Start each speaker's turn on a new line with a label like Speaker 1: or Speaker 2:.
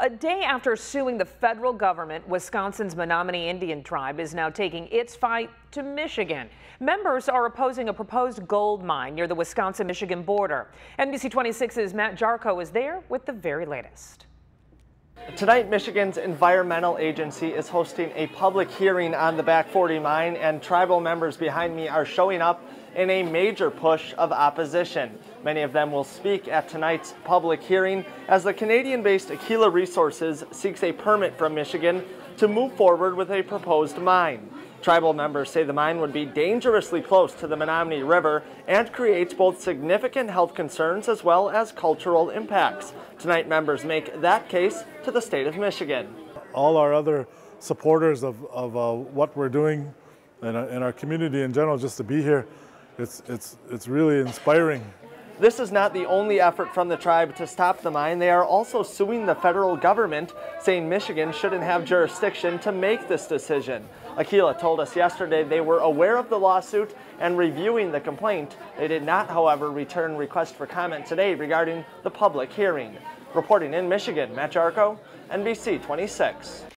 Speaker 1: A day after suing the federal government, Wisconsin's Menominee Indian tribe is now taking its fight to Michigan. Members are opposing a proposed gold mine near the Wisconsin-Michigan border. NBC 26's Matt Jarko is there with the very latest.
Speaker 2: Tonight, Michigan's environmental agency is hosting a public hearing on the Back 40 mine, and tribal members behind me are showing up in a major push of opposition. Many of them will speak at tonight's public hearing as the Canadian-based Aquila Resources seeks a permit from Michigan to move forward with a proposed mine. Tribal members say the mine would be dangerously close to the Menominee River and creates both significant health concerns as well as cultural impacts. Tonight, members make that case to the state of Michigan.
Speaker 3: All our other supporters of, of uh, what we're doing in our, in our community in general, just to be here, it's, it's, it's really inspiring.
Speaker 2: This is not the only effort from the tribe to stop the mine. They are also suing the federal government, saying Michigan shouldn't have jurisdiction to make this decision. Aquila told us yesterday they were aware of the lawsuit and reviewing the complaint. They did not, however, return request for comment today regarding the public hearing. Reporting in Michigan, Matt Jarko, NBC 26.